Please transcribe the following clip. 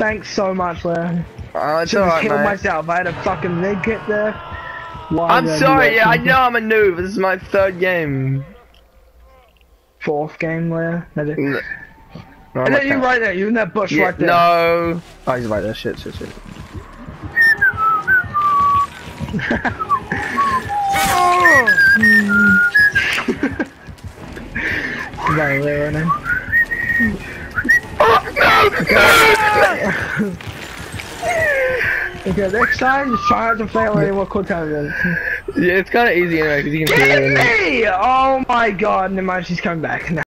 Thanks so much, Leo. Oh, it's Should have alright, killed mate. myself. I had a fucking leg kit there. Why I'm did I do sorry, yeah, I know I'm a noob. This is my third game. Fourth game, Leo. I did- No, no, And I'm then you not- right there. You're in that bush Yeah, right there. No. Oh, he's right there. Shit, shit, shit. Right there, right now. Okay, next time, just try not to fail any more quick time events. Yeah, it's kind of easy anyway because you can. Get me! Oh my god, never mind, she's coming back.